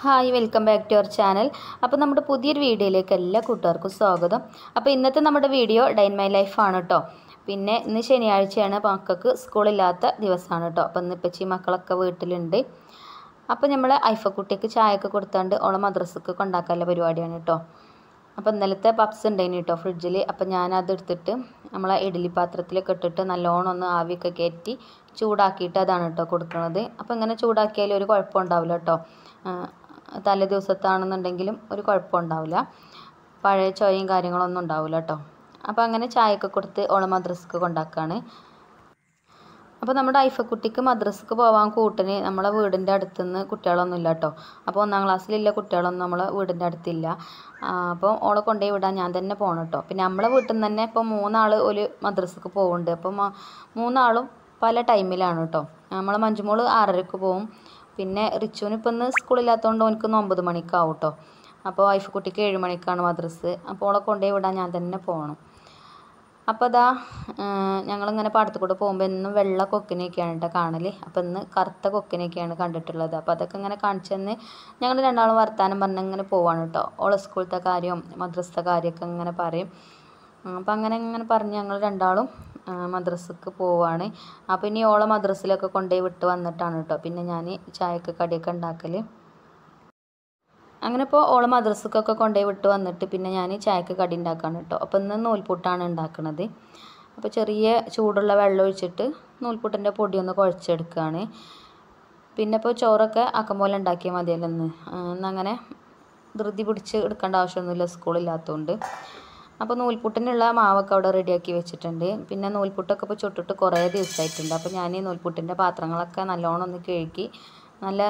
Hi welcome back to our channel. അപ്പോൾ നമ്മുടെ പുതിയൊരു വീഡിയോയിലേക്ക് എല്ലാ കൂട്ടുകാർക്കും സ്വാഗതം. അപ്പോൾ ഇന്നത്തെ നമ്മുടെ വീഡിയോ ഡൈൻ മൈ ലൈഫാണ് കേട്ടോ. പിന്നെ ഇന്ന് ശനിയാഴ്ചയാണ് മക്കൾക്ക് സ്കൂളില്ലാത്ത ദിവസമാണ് കേട്ടോ. അപ്പോൾ ഇന്ന് ഇപ്പച്ചി മക്കളൊക്കെ വീട്ടിലുണ്ട്. അപ്പോൾ നമ്മൾ ഐഫക്കുട്ടിക്ക് ചായയൊക്കെ കൊടുത്താണ്ട് ഓളെ മദ്രസക്ക് കൊണ്ടാക്കാനുള്ള പരിപാടിയാണ് കേട്ടോ. അപ്പോൾ ഇന്നലത്തെ പപ്സ് ഉണ്ടായിന് കേട്ടോ ഫ്രിഡ്ജിൽ. അപ്പോൾ ഞാനത് എടുത്തിട്ട് നമ്മളെ ഇഡ്ഡലി പാത്രത്തിലൊക്കെ ഇട്ടിട്ട് നല്ലോണം ഒന്ന് ആവിയൊക്കെ കയറ്റി ചൂടാക്കിയിട്ട് അതാണ് കേട്ടോ കൊടുക്കുന്നത് അപ്പോൾ ഇങ്ങനെ ചൂടാക്കിയാൽ ഒരു കുഴപ്പമുണ്ടാവില്ല കേട്ടോ. തലേ ദിവസത്താണെന്നുണ്ടെങ്കിലും ഒരു കുഴപ്പം ഉണ്ടാവില്ല പഴയ ചോയയും കാര്യങ്ങളൊന്നും ഉണ്ടാവില്ല കേട്ടോ അപ്പോൾ അങ്ങനെ ചായയൊക്കെ കൊടുത്ത് ഓളെ മദ്രസക്ക് കൊണ്ടാക്കുകയാണ് അപ്പോൾ നമ്മുടെ ഐഫക്കുട്ടിക്ക് മദ്രസക്ക് പോകാൻ കൂട്ടിന് നമ്മളെ വീടിന്റെ അടുത്തുനിന്ന് കുട്ടികളൊന്നും ഇല്ല കേട്ടോ അപ്പോൾ ഒന്നാം ക്ലാസ്സിലുള്ള കുട്ടികളൊന്നും നമ്മളെ വീടിന്റെ അടുത്തില്ല. അപ്പോൾ ഓളെ കൊണ്ടുപോയി വിടാൻ ഞാൻ തന്നെ പോകണം കേട്ടോ പിന്നെ നമ്മളെ വീട്ടിൽ നിന്ന് തന്നെ ഇപ്പോൾ മൂന്നാൾ ഒരു മദ്രസക്ക് പോകുന്നുണ്ട് അപ്പോൾ മൂന്നാളും പല ടൈമിലാണ് കേട്ടോ നമ്മളെ മഞ്ചുമോൾ ആറരക്ക് പോവും. പിന്നെ റിച്ചുവിന് ഇപ്പം ഇന്ന് സ്കൂളില്ലാത്തതുകൊണ്ട് ഓനക്ക് ഒമ്പത് മണിക്കാവും കേട്ടോ അപ്പോൾ വൈഫ് കുട്ടിക്ക് ഏഴ് മണിക്കാണ് മദ്രസ്. അപ്പോൾ ഓളെ കൊണ്ടുപോയി വിടാൻ ഞാൻ തന്നെ പോകണം അപ്പോൾ അതാ ഞങ്ങളിങ്ങനെ പാടത്ത് കൂടെ പോകുമ്പോൾ എന്നും വെള്ള കൊക്കിനെയൊക്കെയാണ് കേട്ടോ കാണൽ അപ്പോൾ ഇന്ന് കറുത്ത കൊക്കിനെയൊക്കെയാണ് കണ്ടിട്ടുള്ളത്. അപ്പോൾ അതൊക്കെ ഇങ്ങനെ കാണിച്ചു തന്ന് ഞങ്ങൾ രണ്ടാളും വർത്താനം പറഞ്ഞ് ഇങ്ങനെ പോവാണ് കേട്ടോ ഓളെ സ്കൂളത്തെ കാര്യവും മദ്രസത്തെ കാര്യമൊക്കെ ഇങ്ങനെ പറയും. അപ്പം അങ്ങനെ ഇങ്ങനെ പറഞ്ഞ് ഞങ്ങൾ രണ്ടാളും മദ്രസക്ക് പോവാണ്. അപ്പോൾ ഇനി ഓളെ മദ്രസയിലൊക്കെ കൊണ്ടുപോയി വിട്ട് വന്നിട്ടാണ് കേട്ടോ പിന്നെ ഞാൻ ചായക്ക് കടിയൊക്കെ ഉണ്ടാക്കൽ അങ്ങനെ ഇപ്പോൾ ഓളെ മദ്രസക്കൊക്കെ കൊണ്ടുപോയി വിട്ട് വന്നിട്ട് പിന്നെ ഞാൻ ചായക്ക് കടി ഉണ്ടാക്കാണ് കേട്ടോ അപ്പോൾ ഇന്ന് നൂൽപുട്ടാണ് ഉണ്ടാക്കുന്നത് അപ്പോൾ ചെറിയ ചൂടുള്ള വെള്ളം ഒഴിച്ചിട്ട് നൂൽപുട്ടിന്റെ പൊടി ഒന്ന് കുഴച്ചെടുക്കുകയാണ് പിന്നെ ഇപ്പോൾ ചോറൊക്കെ അക്കം പോലെ ഉണ്ടാക്കിയാൽ മതിയല്ലോ ഇന്ന്. അങ്ങനെ ധൃതി പിടിച്ച് എടുക്കേണ്ട ആവശ്യമൊന്നുമില്ല സ്കൂളില്ലാത്തതുകൊണ്ട് അപ്പോൾ നൂൽപുട്ടിനുള്ള മാവൊക്കെ അവിടെ റെഡിയാക്കി വെച്ചിട്ടുണ്ട്. പിന്നെ നൂൽപുട്ടൊക്കെ ഇപ്പോൾ ചുട്ടിട്ട് കുറേ ദിവസമായിട്ടുണ്ട് അപ്പോൾ ഞാൻ ഈ നൂൽപുട്ടിന്റെ പാത്രങ്ങളൊക്കെ നല്ലോണം ഒന്ന് കഴുകി നല്ല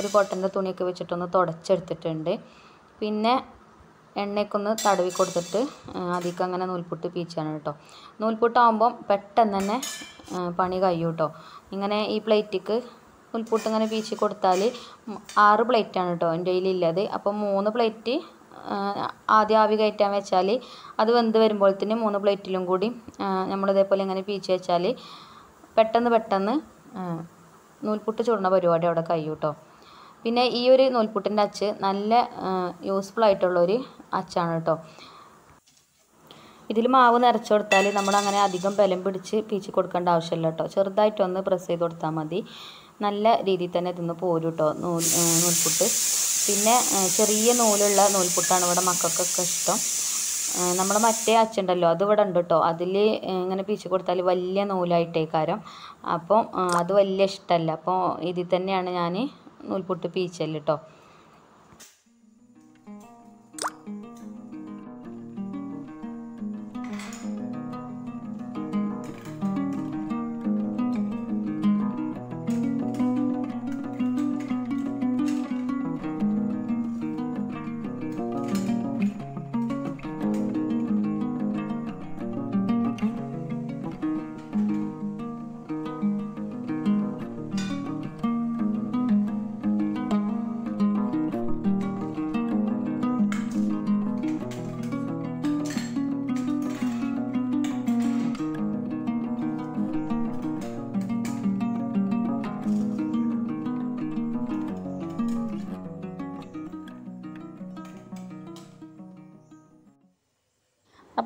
ഒരു കോട്ടന്റെ തുണിയൊക്കെ വെച്ചിട്ടൊന്ന് തുടച്ചെടുത്തിട്ടുണ്ട്. പിന്നെ എണ്ണയൊക്കെ ഒന്ന് തടവി കൊടുത്തിട്ട് അതിലേക്ക് അങ്ങനെ നൂൽപുട്ട് പീച്ചാണ് കേട്ടോ. നൂൽപുട്ടാകുമ്പം പെട്ടെന്ന് തന്നെ പണി കഴിയും കേട്ടോ. ഇങ്ങനെ ഈ പ്ലേറ്റിക്ക് നൂൽപുട്ട് ഇങ്ങനെ പീച്ചി കൊടുത്താൽ ആറ് പ്ലേറ്റാണ് കേട്ടോ എന്റെ കയ്യിലുള്ളത് അപ്പോൾ മൂന്ന് പ്ലേറ്റ് ആദ്യം ആവി കയറ്റാൻ വെച്ചാൽ അത് വെന്ത് വരുമ്പോഴത്തേന് മൂന്ന് പ്ലേറ്റിലും കൂടി നമ്മൾ ഇതേപോലെ ഇങ്ങനെ പീച്ച് വെച്ചാൽ പെട്ടെന്ന് പെട്ടെന്ന് നൂൽപുട്ട് ചുടുന്ന പരിപാടി അവിടെ കഴിയും കേട്ടോ പിന്നെ ഈ ഒരു നൂൽപുട്ടിന്റെ അച്ച് നല്ല യൂസ്ഫുൾ ആയിട്ടുള്ളൊരു അച്ചാണ് കേട്ടോ ഇതിൽ മാവ് നിറച്ച് കൊടുത്താൽ നമ്മൾ അങ്ങനെ അധികം ബലം പിടിച്ച് പീച്ച് കൊടുക്കേണ്ട ആവശ്യമില്ല കേട്ടോ ചെറുതായിട്ടൊന്ന് പ്രസ് ചെയ്ത് കൊടുത്താൽ മതി. നല്ല രീതിയിൽ തന്നെ ഇതൊന്ന് പോരും കേട്ടോ നൂൽ നൂൽപുട്ട്. പിന്നെ ചെറിയ നൂലുള്ള നൂൽപുട്ടാണ് ഇവിടെ മക്കൾക്കൊക്കെ ഇഷ്ടം. നമ്മൾ മറ്റേ അച്ചുണ്ടല്ലോ അത് ഇവിടെ ഉണ്ട് കേട്ടോ അതിൽ ഇങ്ങനെ പീച്ച് കൊടുത്താൽ വലിയ നൂലായിട്ടേക്കാരം. അപ്പം അത് വലിയ ഇഷ്ടമല്ല അപ്പോൾ ഇതിൽ തന്നെയാണ് ഞാൻ നൂൽപുട്ട് പീച്ചൽ കേട്ടോ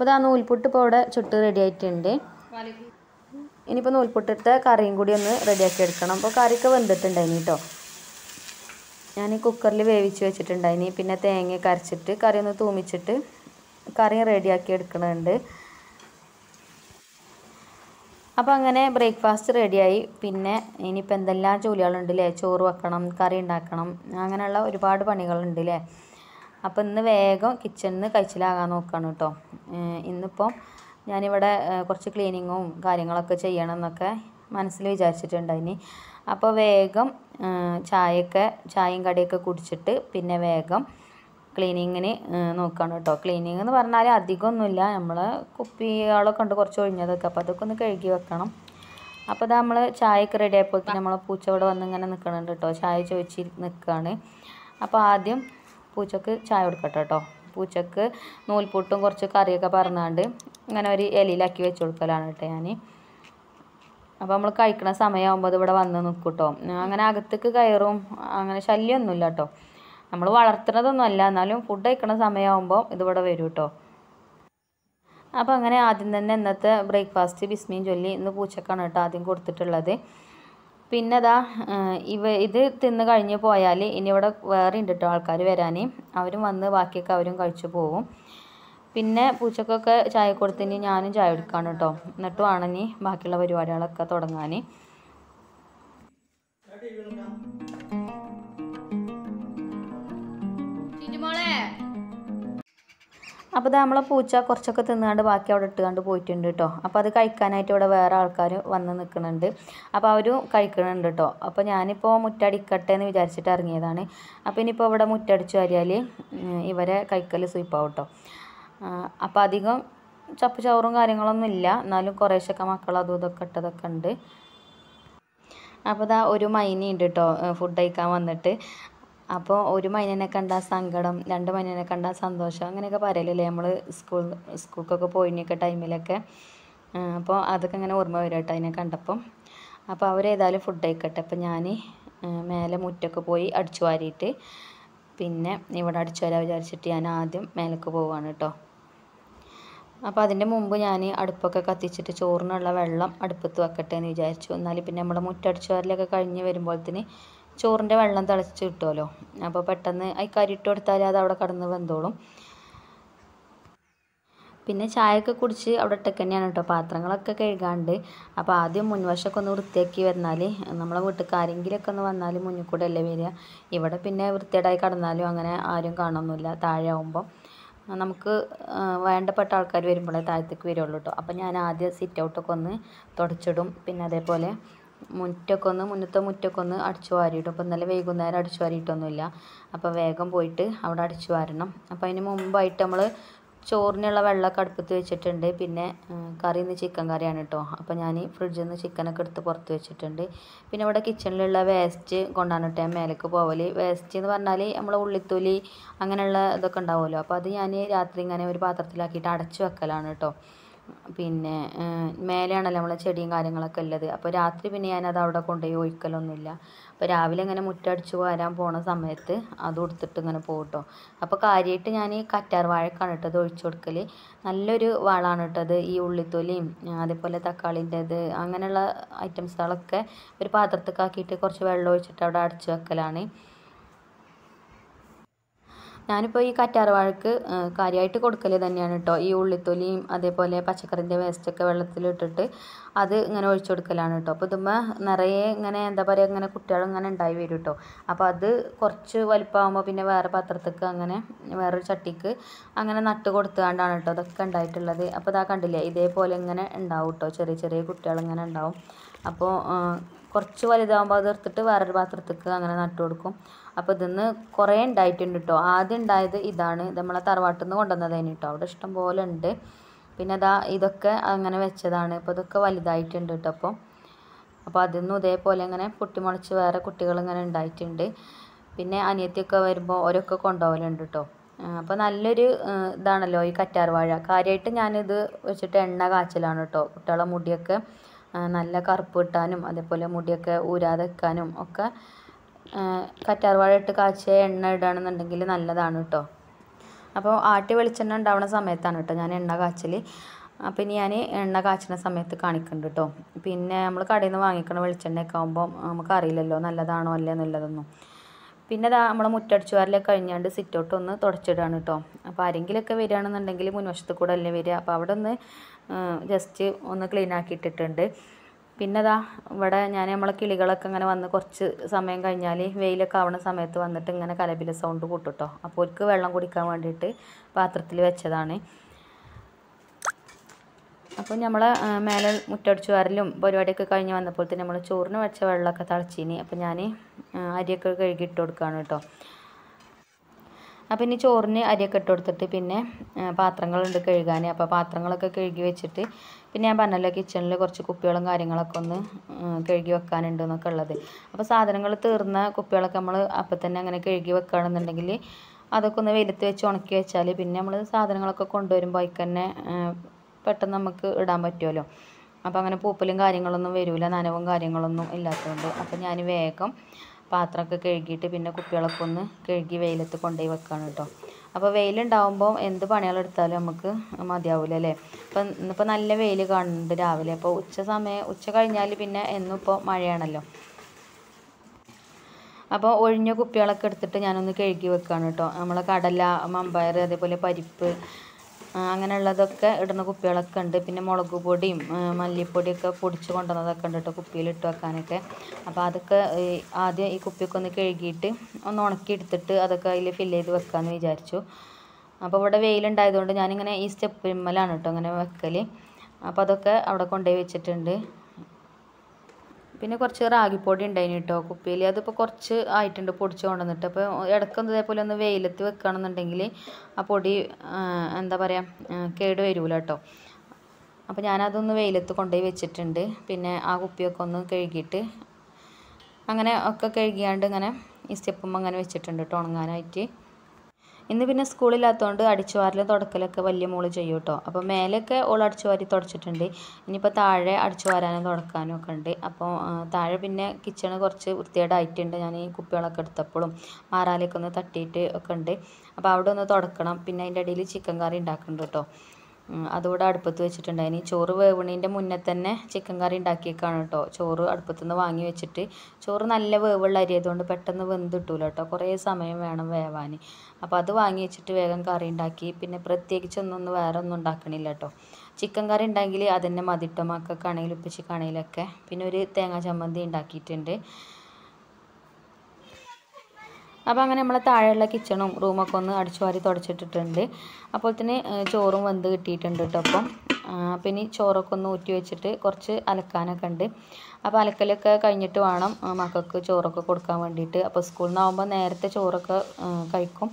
അപ്പോൾ ഇതാ നൂൽപുട്ട് ഇപ്പോൾ ഇവിടെ ചുട്ട് റെഡി ആയിട്ടുണ്ട്. ഇനിയിപ്പോൾ നൂൽപുട്ടിട്ട് കറിയും കൂടി ഒന്ന് റെഡിയാക്കി എടുക്കണം. അപ്പോൾ കറിയൊക്കെ വെന്തിട്ടുണ്ടായിനി കേട്ടോ ഞാൻ ഈ കുക്കറിൽ വേവിച്ച് വെച്ചിട്ടുണ്ടായിനി പിന്നെ തേങ്ങയൊക്കെ അരച്ചിട്ട് കറി ഒന്ന് തൂമിച്ചിട്ട് കറി റെഡിയാക്കി എടുക്കണുണ്ട്. അപ്പോൾ അങ്ങനെ ബ്രേക്ക്ഫാസ്റ്റ് റെഡിയായി പിന്നെ ഇനിയിപ്പോൾ എന്തെല്ലാം ജോലികളുണ്ട് അല്ലേ ചോറ് വെക്കണം കറി ഉണ്ടാക്കണം അങ്ങനെയുള്ള ഒരുപാട് പണികളുണ്ട് അല്ലേ അപ്പോൾ ഇന്ന് വേഗം കിച്ചണിൽ നിന്ന് കഴിച്ചിലാകാൻ നോക്കുകയാണ് കേട്ടോ ഇന്നിപ്പം ഞാനിവിടെ കുറച്ച് ക്ലീനിങ്ങും കാര്യങ്ങളൊക്കെ ചെയ്യണം എന്നൊക്കെ മനസ്സിൽ വിചാരിച്ചിട്ടുണ്ടായിനി അപ്പോൾ വേഗം ചായയൊക്കെ ചായയും കടിയൊക്കെ കുടിച്ചിട്ട് പിന്നെ വേഗം ക്ലീനിങ്ങിന് നോക്കുകയാണ് കേട്ടോ ക്ലീനിങ് എന്ന് പറഞ്ഞാൽ അധികമൊന്നുമില്ല. നമ്മൾ കുപ്പികളൊക്കെ ഉണ്ട് കുറച്ച് ഒഴിഞ്ഞതൊക്കെ. അപ്പോൾ അതൊക്കെ ഒന്ന് കഴുകി വെക്കണം. അപ്പോൾ ഇതാ നമ്മൾ ചായയൊക്കെ റെഡി ആയപ്പോൾ നമ്മളെ പൂച്ച വന്ന് ഇങ്ങനെ നിൽക്കണുണ്ട് കേട്ടോ ചായ ചോദിച്ച് നിൽക്കുകയാണ് അപ്പോൾ ആദ്യം പൂച്ചക്ക് ചായ കൊടുക്കട്ടെ കേട്ടോ പൂച്ചക്ക് നൂൽപുട്ടും കുറച്ച് കറിയൊക്കെ പറഞ്ഞാണ്ട് ഇങ്ങനെ ഒരു ഇലയിലാക്കി വെച്ച് കൊടുക്കലാണ് കേട്ടോ ഞാൻ അപ്പോൾ നമ്മൾ കഴിക്കണ സമയമാകുമ്പോൾ അത് ഇവിടെ വന്ന് നിൽക്കും കേട്ടോ അങ്ങനെ അകത്തേക്ക് കയറും അങ്ങനെ ശല്യമൊന്നുമില്ല കേട്ടോ നമ്മൾ വളർത്തുന്നതൊന്നും അല്ല എന്നാലും ഫുഡ് കഴിക്കണ സമയമാകുമ്പോൾ ഇതിവിടെ വരും കേട്ടോ അപ്പോൾ അങ്ങനെ ആദ്യം തന്നെ ഇന്നത്തെ ബ്രേക്ക്ഫാസ്റ്റ് ബിസ്മിയും ചൊല്ലി ഇന്ന് പൂച്ചക്കാണ് കേട്ടോ ആദ്യം കൊടുത്തിട്ടുള്ളത്. പിന്നെ അതാ ഇവ ഇത് തിന്ന് കഴിഞ്ഞ് പോയാൽ ഇനി ഇവിടെ വേറെ ഉണ്ട് കേട്ടോ ആൾക്കാർ വരാൻ അവരും വന്ന് ബാക്കിയൊക്കെ അവരും കഴിച്ചു പോകും പിന്നെ പൂച്ചക്കൊക്കെ ചായ കൊടുത്തിന് ഞാനും ചായ എടുക്കാണ് കേട്ടോ എന്നിട്ട് വേണം ഇനി ബാക്കിയുള്ള പരിപാടികളൊക്കെ തുടങ്ങാൻ അപ്പോൾ ഇത് നമ്മളെ പൂച്ച കുറച്ചൊക്കെ തിന്നാണ്ട് ബാക്കി അവിടെ ഇട്ടുകൊണ്ട് പോയിട്ടുണ്ട് കേട്ടോ അപ്പോൾ അത് കഴിക്കാനായിട്ട് ഇവിടെ വേറെ ആൾക്കാർ വന്ന് നിൽക്കുന്നുണ്ട്. അപ്പോൾ അവരും കഴിക്കുന്നുണ്ട് കേട്ടോ അപ്പോൾ ഞാനിപ്പോൾ മുറ്റടിക്കട്ടെ എന്ന് വിചാരിച്ചിട്ട് ഇറങ്ങിയതാണ്. അപ്പോൾ ഇനിയിപ്പോൾ ഇവിടെ മുറ്റടിച്ചു വാരിയാൽ ഇവരെ കഴിക്കൽ സ്വീപ്പാവും കേട്ടോ അപ്പോൾ അധികം ചപ്പ് ചവറും കാര്യങ്ങളൊന്നും ഇല്ല. എന്നാലും കുറേശ്ശൊക്കെ മക്കൾ അതും ഇതൊക്കെ ഇട്ടതൊക്കെ ഉണ്ട്. അപ്പോൾ ഇതാ ഒരു മൈനി ഉണ്ട് കേട്ടോ ഫുഡ് കഴിക്കാൻ വന്നിട്ട്. അപ്പോൾ ഒരു മൈനനെ കണ്ടാൽ സങ്കടം രണ്ട് മൈനനെ കണ്ടാൽ സന്തോഷം അങ്ങനെയൊക്കെ പറയലില്ലേ നമ്മൾ സ്കൂൾ സ്കൂൾക്കൊക്കെ പോയിനൊക്കെ ടൈമിലൊക്കെ. അപ്പോൾ അതൊക്കെ ഇങ്ങനെ ഓർമ്മ വരും കേട്ടോ അതിനെ കണ്ടപ്പം. അപ്പോൾ അവരേതായാലും ഫുഡ് കഴിക്കട്ടെ. അപ്പോൾ ഞാൻ മേലെ മുറ്റൊക്കെ പോയി അടിച്ചു വാരിയിട്ട് പിന്നെ ഇവിടെ അടിച്ചു വരാൻ വിചാരിച്ചിട്ട് ഞാൻ ആദ്യം മേലേക്ക് പോവുകയാണ് കേട്ടോ അപ്പോൾ അതിന്റെ മുമ്പ് ഞാൻ അടുപ്പൊക്കെ കത്തിച്ചിട്ട് ചോറിനുള്ള വെള്ളം അടുപ്പത്ത് വെക്കട്ടെ എന്ന് വിചാരിച്ചു. എന്നാൽ പിന്നെ നമ്മുടെ മുറ്റടിച്ചു വാരലൊക്കെ കഴിഞ്ഞ് വരുമ്പോഴത്തേന് ചോറിന്റെ വെള്ളം തിളച്ച് കിട്ടുമല്ലോ. അപ്പോൾ പെട്ടെന്ന് അരിട്ട് കൊടുത്താൽ അത് അവിടെ കടന്ന് വെന്തോളും. പിന്നെ ചായയൊക്കെ കുടിച്ച് അവിടെ ഇട്ടൊക്കെ തന്നെയാണ് കേട്ടോ. പാത്രങ്ങളൊക്കെ കഴുകാണ്ട്. അപ്പോൾ ആദ്യം മുൻവശമൊക്കെ ഒന്ന് വൃത്തിയാക്കി വന്നാൽ നമ്മളെ വീട്ടിൽ ആരെങ്കിലുമൊക്കെ ഒന്ന് വന്നാൽ മുന്നിൽ കൂടെ അല്ലേ വരിക. ഇവിടെ പിന്നെ വൃത്തിയേടായി കടന്നാലും അങ്ങനെ ആരും കാണൊന്നുമില്ല താഴെ ആവുമ്പോൾ നമുക്ക് വേണ്ടപ്പെട്ട ആൾക്കാർ വരുമ്പോഴേ താഴത്തേക്ക് വരുള്ളൂ കേട്ടോ. അപ്പോൾ ഞാൻ ആദ്യം സിറ്റ് ഔട്ടൊക്കെ ഒന്ന് തുടച്ചിടും. പിന്നെ അതേപോലെ മുറ്റൊക്കെ ഒന്ന് മുന്നത്തെ മുറ്റൊക്കെ അടിച്ചു വാരിയിട്ടു. അപ്പോൾ ഇന്നലെ വൈകുന്നേരം അടിച്ചു വാരിയിട്ടൊന്നുമില്ല. അപ്പോൾ വേഗം പോയിട്ട് അവിടെ അടിച്ചു വാരണം. അപ്പോൾ അതിന് മുമ്പായിട്ട് നമ്മൾ ചോറിനുള്ള വെള്ളമൊക്കെ അടുപ്പത്ത് വെച്ചിട്ടുണ്ട്. പിന്നെ കറി ഇന്ന് ചിക്കൻ കറിയാണ് കേട്ടോ. അപ്പോൾ ഞാൻ ഫ്രിഡ്ജിൽ നിന്ന് ചിക്കനൊക്കെ എടുത്ത് പുറത്ത് വെച്ചിട്ടുണ്ട്. പിന്നെ ഇവിടെ കിച്ചണിലുള്ള വേസ്റ്റ് കൊണ്ടാണ് കേട്ടോ മേലേക്ക് പോവൽ. വേസ്റ്റ് എന്ന് പറഞ്ഞാൽ നമ്മൾ ഉള്ളിത്തൊലി അങ്ങനെയുള്ള ഇതൊക്കെ ഉണ്ടാവുമല്ലോ. അപ്പോൾ അത് ഞാൻ രാത്രി ഇങ്ങനെ ഒരു പാത്രത്തിലാക്കിയിട്ട് അടച്ചു വെക്കലാണ് കേട്ടോ. പിന്നെ മേലെയാണല്ലോ നമ്മളെ ചെടിയും കാര്യങ്ങളൊക്കെ ഉള്ളത്. അപ്പോൾ രാത്രി പിന്നെ ഞാനത് അവിടെ കൊണ്ടുപോയി ഒഴിക്കലൊന്നുമില്ല. അപ്പോൾ രാവിലെ ഇങ്ങനെ മുറ്റടിച്ച് വരാൻ പോണ സമയത്ത് അത് കൊടുത്തിട്ട് ഇങ്ങനെ പോകട്ടോ അപ്പോൾ കാര്യമായിട്ട് ഞാൻ ഈ കറ്റാർ വാഴക്കാണ് ഇട്ടത് ഒഴിച്ചു കൊടുക്കൽ നല്ലൊരു വാളാണ് കേട്ടത് ഈ ഉള്ളിത്തൊലിയും അതേപോലെ തക്കാളിന്റെത് അങ്ങനെയുള്ള ഐറ്റംസുകളൊക്കെ ഒരു പാത്രത്തിലേക്ക് ആക്കിയിട്ട് കുറച്ച് വെള്ളം ഒഴിച്ചിട്ട് അവിടെ അടച്ചു വെക്കലാണ്. ഞാനിപ്പോൾ ഈ കറ്റാർ കറ്റാർവാഴക്ക് കാര്യമായിട്ട് കൊടുക്കൽ തന്നെയാണ് കേട്ടോ ഈ ഉള്ളിത്തൊലിയും അതേപോലെ പച്ചക്കറിന്റെ വേസ്റ്റൊക്കെ വെള്ളത്തിലിട്ടിട്ട് അത് ഇങ്ങനെ ഒഴിച്ചു കൊടുക്കലാണ് കേട്ടോ അപ്പോൾ ഇതുമ്പോൾ നിറയെ ഇങ്ങനെ എന്താ പറയുക ഇങ്ങനെ കുട്ടികൾ ഇങ്ങനെ ഉണ്ടായി വരും കേട്ടോ അപ്പോൾ അത് കുറച്ച് വലുപ്പമാകുമ്പോൾ പിന്നെ വേറെ പാത്രത്തേക്ക് അങ്ങനെ വേറൊരു ചട്ടിക്ക് അങ്ങനെ നട്ട് കൊടുത്തുകൊണ്ടാണ് കേട്ടോ അതൊക്കെ ഉണ്ടായിട്ടുള്ളത്. അപ്പോൾ ഇതാ കണ്ടില്ലേ ഇതേപോലെ ഇങ്ങനെ ഉണ്ടാവും കേട്ടോ ചെറിയ ചെറിയ കുട്ടികൾ ഇങ്ങനെ ഉണ്ടാവും. അപ്പോൾ കുറച്ച് വലുതാകുമ്പോൾ അത് എടുത്തിട്ട് വേറൊരു പാത്രത്തേക്ക് അങ്ങനെ നട്ടു കൊടുക്കും. അപ്പോൾ ഇതിന്ന് കുറേ ഉണ്ടായിട്ടുണ്ട് കേട്ടോ ആദ്യം ഉണ്ടായത് ഇതാണ്. നമ്മളെ തറവാട്ടിൽ നിന്ന് കൊണ്ടുവന്നതാണ് കേട്ടോ അവിടെ ഇഷ്ടം പോലെ ഉണ്ട് പിന്നെ അതാ ഇതൊക്കെ അങ്ങനെ വെച്ചതാണ്. ഇപ്പോൾ ഇതൊക്കെ വലുതായിട്ടുണ്ട് കേട്ടോ അപ്പോൾ അപ്പോൾ അതിൽ നിന്നും ഇതേപോലെ ഇങ്ങനെ പൊട്ടിമുളച്ച് വേറെ കുട്ടികൾ ഇങ്ങനെ ഉണ്ടായിട്ടുണ്ട് പിന്നെ അനിയത്തിയൊക്കെ വരുമ്പോൾ ഓരൊക്കെ കൊണ്ടുപോകലുണ്ട് കേട്ടോ അപ്പോൾ നല്ലൊരു ഇതാണല്ലോ ഈ കറ്റാർ വാഴ. കാര്യമായിട്ട് ഞാനിത് വെച്ചിട്ട് എണ്ണ കാച്ചലാണ് കേട്ടോ കുട്ടികളെ മുടിയൊക്കെ നല്ല കറുപ്പ് കിട്ടാനും അതേപോലെ മുടിയൊക്കെ ഊരാതെ വെക്കാനും ഒക്കെ കറ്റാർവാഴ ഇട്ട് കാച്ചിയ എണ്ണ ഇടുകയാണെന്നുണ്ടെങ്കിൽ നല്ലതാണ് കേട്ടോ. അപ്പോൾ ആട്ടി വെളിച്ചെണ്ണ ഉണ്ടാവുന്ന സമയത്താണ് കേട്ടോ ഞാൻ എണ്ണ കാച്ചൽ അപ്പോൾ ഇനി ഞാൻ എണ്ണ കാച്ചുന്ന സമയത്ത് കാണിക്കുന്നുണ്ട് കേട്ടോ. പിന്നെ നമ്മൾ കടയിൽ നിന്ന് വാങ്ങിക്കണ വെളിച്ചെണ്ണയൊക്കെ ആകുമ്പോൾ നമുക്കറിയില്ലല്ലോ നല്ലതാണോ അല്ലേ എന്നുള്ളതൊന്നും. പിന്നെ ഇതാ നമ്മളെ മുറ്റടിച്ചു വാരലൊക്കെ കഴിഞ്ഞാണ്ട് സിറ്റൗട്ട് ഒന്ന് തുടച്ചിടുകയാണ് കേട്ടോ. അപ്പോൾ ആരെങ്കിലുമൊക്കെ വരികയാണെന്നുണ്ടെങ്കിൽ മുൻവശത്ത് കൂടെ അല്ലേ വരിക. അപ്പോൾ അവിടെ ഒന്ന് ജസ്റ്റ് ഒന്ന് ക്ലീൻ ആക്കിയിട്ടിട്ടുണ്ട്. പിന്നെ ഇവിടെ ഞാൻ നമ്മളെ കിളികളൊക്കെ ഇങ്ങനെ വന്ന് കുറച്ച് സമയം കഴിഞ്ഞാൽ വെയിലൊക്കെ ആവുന്ന സമയത്ത് വന്നിട്ട് ഇങ്ങനെ കലപില സൗണ്ട് കൂട്ടുട്ടോ. അപ്പോൾ അവർക്ക് വെള്ളം കുടിക്കാൻ വേണ്ടിയിട്ട് പാത്രത്തിൽ വെച്ചതാണ്. അപ്പോൾ നമ്മൾ മേലെ മുറ്റടിച്ചു വരലും പരിപാടിയൊക്കെ കഴിഞ്ഞ് വന്നപ്പോൾ തന്നെ നമ്മൾ ചോറിന് വെച്ച വെള്ളമൊക്കെ തിളച്ചീനി. അപ്പോൾ ഞാൻ അരിയൊക്കെ കഴുകി ഇട്ട് കൊടുക്കുകയാണ് കേട്ടോ. അപ്പോൾ ഇനി ചോറിന് അരിയൊക്കെ ഇട്ട് കൊടുത്തിട്ട് പിന്നെ പാത്രങ്ങളുണ്ട് കഴുകാൻ അപ്പോൾ പാത്രങ്ങളൊക്കെ കഴുകി വെച്ചിട്ട് പിന്നെ ഞാൻ പറഞ്ഞല്ലോ കിച്ചണിൽ കുറച്ച് കുപ്പികളും കാര്യങ്ങളൊക്കെ ഒന്ന് കഴുകി വെക്കാനുണ്ട് എന്നൊക്കെ ഉള്ളത്. അപ്പോൾ സാധനങ്ങൾ തീർന്ന കുപ്പികളൊക്കെ നമ്മൾ അപ്പം തന്നെ അങ്ങനെ കഴുകി വെക്കുകയാണെന്നുണ്ടെങ്കിൽ അതൊക്കെ ഒന്ന് വെയിലത്ത് വെച്ച് ഉണക്കി വെച്ചാൽ പിന്നെ നമ്മൾ സാധനങ്ങളൊക്കെ കൊണ്ടുവരുമ്പോൾ അതിൽ തന്നെ പെട്ടെന്ന് നമുക്ക് ഇടാൻ പറ്റുമല്ലോ അപ്പോൾ അങ്ങനെ പൂപ്പലും കാര്യങ്ങളൊന്നും വരില്ല നനവും കാര്യങ്ങളൊന്നും ഇല്ലാത്തതുകൊണ്ട്. അപ്പോൾ ഞാൻ വേഗം പാത്രമൊക്കെ കഴുകിയിട്ട് പിന്നെ കുപ്പികളൊക്കെ ഒന്ന് കഴുകി വെയിലത്ത് കൊണ്ടുപോയി വെക്കുകയാണ് കേട്ടോ. അപ്പോൾ വെയിലുണ്ടാകുമ്പോൾ എന്ത് പണികളെടുത്താലും നമുക്ക് മതിയാവില്ല അല്ലേ? അപ്പം ഇന്നിപ്പോൾ നല്ല വെയിൽ കാണുന്നുണ്ട് രാവിലെ. അപ്പോൾ ഉച്ച സമയം ഉച്ച കഴിഞ്ഞാൽ പിന്നെ എന്നും ഇപ്പോൾ മഴയാണല്ലോ. അപ്പോൾ ഒഴിഞ്ഞ കുപ്പികളൊക്കെ എടുത്തിട്ട് ഞാനൊന്ന് കഴുകി വെക്കുകയാണ് കേട്ടോ. നമ്മളെ കടല മമ്പയർ അതേപോലെ പരിപ്പ് അങ്ങനെയുള്ളതൊക്കെ ഇടുന്ന കുപ്പികളൊക്കെ ഉണ്ട്. പിന്നെ മുളക് പൊടിയും മല്ലിപ്പൊടിയൊക്കെ പൊടിച്ച് കൊണ്ടുവന്നതൊക്കെ ഉണ്ട് കേട്ടോ കുപ്പിയിലിട്ട് വെക്കാനൊക്കെ. അപ്പോൾ അതൊക്കെ ആദ്യം ഈ കുപ്പിയൊക്കെ ഒന്ന് കഴുകിയിട്ട് ഒന്ന് ഉണക്കി എടുത്തിട്ട് അതൊക്കെ അതിൽ ഫില്ല് ചെയ്ത് വെക്കാമെന്ന് വിചാരിച്ചു. അപ്പോൾ ഇവിടെ വെയിലുണ്ടായതുകൊണ്ട് ഞാനിങ്ങനെ ഈ സ്റ്റെപ്പിന്മേലാണ് കേട്ടോ അങ്ങനെ വെക്കൽ അപ്പോൾ അതൊക്കെ അവിടെ കൊണ്ടുപോയി വെച്ചിട്ടുണ്ട്. പിന്നെ കുറച്ച് റാഗിപ്പൊടി ഉണ്ടായിന് കേട്ടോ കുപ്പിയിൽ. അതിപ്പോൾ കുറച്ച് ആയിട്ടുണ്ട് പൊടിച്ച് കൊണ്ടുവന്നിട്ട്. അപ്പോൾ ഇടയ്ക്കൊന്ന് ഇതേപോലെ ഒന്ന് വെയിലത്ത് വെക്കുകയാണെന്നുണ്ടെങ്കിൽ ആ പൊടി എന്താ പറയുക കേട് വരില്ല കേട്ടോ അപ്പോൾ ഞാനതൊന്ന് വെയിലത്ത് കൊണ്ടുപോയി വെച്ചിട്ടുണ്ട്. പിന്നെ ആ കുപ്പിയൊക്കെ ഒന്ന് കഴുകിയിട്ട് അങ്ങനെ ഒക്കെ കഴുകിയാണ്ട് ഇങ്ങനെ ഈ സ്റ്റെപ്പും അങ്ങനെ വെച്ചിട്ടുണ്ട് കേട്ടോ ഉണങ്ങാനായിട്ട്. ഇന്ന് പിന്നെ സ്കൂളില്ലാത്തതുകൊണ്ട് അടിച്ചു വാരലും തുടക്കലൊക്കെ വലിയ മോൾ ചെയ്യും കേട്ടോ അപ്പോൾ മേലെയൊക്കെ ഓൾ അടിച്ചു വാരി തുടച്ചിട്ടുണ്ട്. ഇനിയിപ്പോൾ താഴെ അടിച്ചു വാരാനും തുടക്കാനും ഒക്കെ ഉണ്ട്. അപ്പോൾ താഴെ പിന്നെ കിച്ചണ് കുറച്ച് വൃത്തികേടായിട്ടുണ്ട്. ഞാൻ ഈ കുപ്പികളൊക്കെ എടുത്തപ്പോഴും മാറാലൊക്കെ ഒന്ന് തട്ടിയിട്ട് ഒക്കെ ഉണ്ട്. അപ്പോൾ അവിടെ ഒന്ന് തുടക്കണം. പിന്നെ അതിന്റെ ഇടയിൽ ചിക്കൻ കറി ഉണ്ടാക്കുന്നുണ്ട് കേട്ടോ അതുകൂടെ അടുപ്പത്ത് വെച്ചിട്ടുണ്ടായിന് ചോറ് വേവണീന്റെ മുന്നേ തന്നെ ചിക്കൻ കറി ഉണ്ടാക്കിയേക്കാണ് കേട്ടോ. ചോറ് അടുപ്പത്തുനിന്ന് വാങ്ങി വെച്ചിട്ട് ചോറ് നല്ല വേവുള്ള അരി ആയതുകൊണ്ട് പെട്ടെന്ന് വെന്ത് കിട്ടൂല കേട്ടോ. കുറേ സമയം വേണം വേവാൻ. അപ്പോൾ അത് വാങ്ങി വെച്ചിട്ട് വേഗം കറി ഉണ്ടാക്കി. പിന്നെ പ്രത്യേകിച്ച് ഒന്നും വേറെ ഒന്നും ഉണ്ടാക്കണില്ല കേട്ടോ. ചിക്കൻ കറി ഉണ്ടെങ്കിൽ അതന്നെ മതിട്ടോ മക്കൾക്കാണെങ്കിലും ഉപ്പച്ചിക്കാണെങ്കിലൊക്കെ പിന്നെ ഒരു തേങ്ങാ ചമ്മന്തി ഉണ്ടാക്കിയിട്ടുണ്ട്. അപ്പോൾ അങ്ങനെ നമ്മളെ താഴെയുള്ള കിച്ചണും റൂമൊക്കെ ഒന്ന് അടിച്ചു വാരി തുടച്ചിട്ടിട്ടുണ്ട്. അപ്പോൾ തന്നെ ചോറും വെന്ത് കിട്ടിയിട്ടുണ്ട് കേട്ടോ അപ്പം. പിന്നെ ചോറൊക്കെ ഒന്ന് ഊറ്റി വെച്ചിട്ട് കുറച്ച് അലക്കാനൊക്കെ ഉണ്ട്. അപ്പോൾ അലക്കലൊക്കെ കഴിഞ്ഞിട്ട് വേണം മക്കൾക്ക് ചോറൊക്കെ കൊടുക്കാൻ വേണ്ടിയിട്ട്. അപ്പോൾ സ്കൂളിൽ നിന്നാകുമ്പോൾ നേരത്തെ ചോറൊക്കെ കഴിക്കും.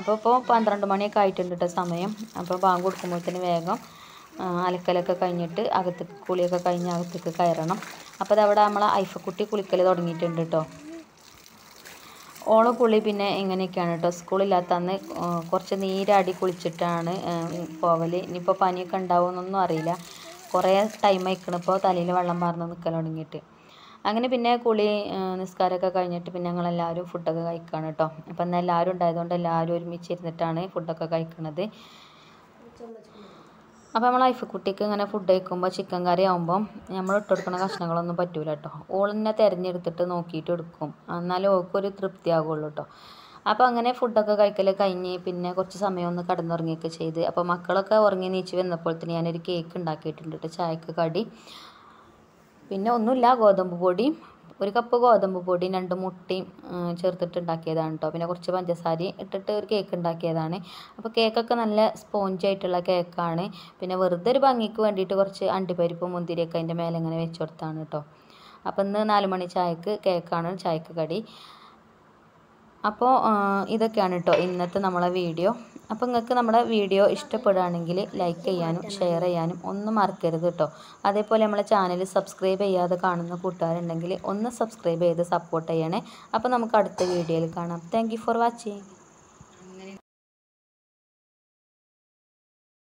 അപ്പോൾ ഇപ്പോൾ പന്ത്രണ്ട് മണിയൊക്കെ ആയിട്ടുണ്ട് കേട്ടോ സമയം. അപ്പോൾ ബാങ്ക് കൊടുക്കുമ്പോഴത്തേന് വേഗം അലക്കലൊക്കെ കഴിഞ്ഞിട്ട് അകത്തേക്ക് കുളിയൊക്കെ കഴിഞ്ഞ് അകത്തേക്ക് കയറണം. അപ്പോൾ അതവിടെ നമ്മളെ ഐഫക്കുട്ടി കുളിക്കൽ തുടങ്ങിയിട്ടുണ്ട് കേട്ടോ ഓളെ കുളി പിന്നെ ഇങ്ങനെയൊക്കെയാണ് കേട്ടോ സ്കൂളില്ലാത്ത അന്ന് കുറച്ച് നീരാടി കുളിച്ചിട്ടാണ് പോവൽ ഇനിയിപ്പോൾ പനിയൊക്കെ ഉണ്ടാവുമെന്നൊന്നും അറിയില്ല. കുറേ ടൈം ആയിക്കണിപ്പോൾ തലയിൽ വെള്ളം പാർന്ന് നിൽക്കാൻ തുടങ്ങിയിട്ട് അങ്ങനെ പിന്നെ കുളി നിസ്കാരമൊക്കെ കഴിഞ്ഞിട്ട് പിന്നെ ഞങ്ങളെല്ലാവരും ഫുഡൊക്കെ കഴിക്കുകയാണ് കേട്ടോ അപ്പം ഇന്ന് എല്ലാവരും ഉണ്ടായതുകൊണ്ട് എല്ലാവരും ഒരുമിച്ചിരുന്നിട്ടാണ് ഫുഡൊക്കെ കഴിക്കണത്. അപ്പോൾ നമ്മൾ ഐഫക്കുട്ടിക്ക് ഇങ്ങനെ ഫുഡ് കഴിക്കുമ്പോൾ ചിക്കൻ കറി ആകുമ്പം നമ്മൾ ഇട്ടെടുക്കുന്ന കഷ്ണങ്ങളൊന്നും പറ്റൂല കേട്ടോ ഓൾ തന്നെ തിരഞ്ഞെടുത്തിട്ട് നോക്കിയിട്ട് എടുക്കും. എന്നാലും ഓൾക്കൊരു തൃപ്തിയാകുള്ളൂ കേട്ടോ അപ്പോൾ അങ്ങനെ ഫുഡൊക്കെ കഴിക്കൽ കഴിഞ്ഞ് പിന്നെ കുറച്ച് സമയം ഒന്ന് കടന്നുറങ്ങിയൊക്കെ ചെയ്ത് അപ്പോൾ മക്കളൊക്കെ ഉറങ്ങി നീച്ച് വന്നപ്പോൾ തന്നെ ഞാനൊരു കേക്ക് ഉണ്ടാക്കിയിട്ടുണ്ട് കേട്ടോ ചായക്ക് കടി. പിന്നെ ഒന്നുമില്ല ഗോതമ്പ് പൊടിയും ഒരു കപ്പ് ഗോതമ്പ് പൊടിയും രണ്ട് മുട്ടയും ചേർത്തിട്ട് ഉണ്ടാക്കിയതാണ് കേട്ടോ പിന്നെ കുറച്ച് പഞ്ചസാരയും ഇട്ടിട്ട് ഒരു കേക്ക് ഉണ്ടാക്കിയതാണ്. അപ്പോൾ കേക്കൊക്കെ നല്ല സ്പോഞ്ച് ആയിട്ടുള്ള കേക്കാണ് പിന്നെ വെറുതെ ഒരു ഭംഗിക്ക് വേണ്ടിയിട്ട് കുറച്ച് അണ്ടിപ്പരിപ്പും മുന്തിരിയൊക്കെ അതിന്റെ മേലെ ഇങ്ങനെ വെച്ച് കൊടുത്താണ് കേട്ടോ അപ്പോൾ ഇന്ന് നാലുമണി ചായക്ക് കേക്കാണ് ചായക്ക് കടി. അപ്പോൾ ഇതൊക്കെയാണ് കേട്ടോ ഇന്നത്തെ നമ്മളെ വീഡിയോ അപ്പോൾ നിങ്ങൾക്ക് നമ്മുടെ വീഡിയോ ഇഷ്ടപ്പെടുകയാണെങ്കിൽ ലൈക്ക് ചെയ്യാനും ഷെയർ ചെയ്യാനും ഒന്നും മറക്കരുത് കേട്ടോ അതേപോലെ നമ്മളെ ചാനൽ സബ്സ്ക്രൈബ് ചെയ്യാതെ കാണുന്ന കൂട്ടുകാരുണ്ടെങ്കിൽ ഒന്ന് സബ്സ്ക്രൈബ് ചെയ്ത് സപ്പോർട്ട് ചെയ്യണേ. അപ്പോൾ നമുക്ക് അടുത്ത വീഡിയോയിൽ കാണാം. Thank for watching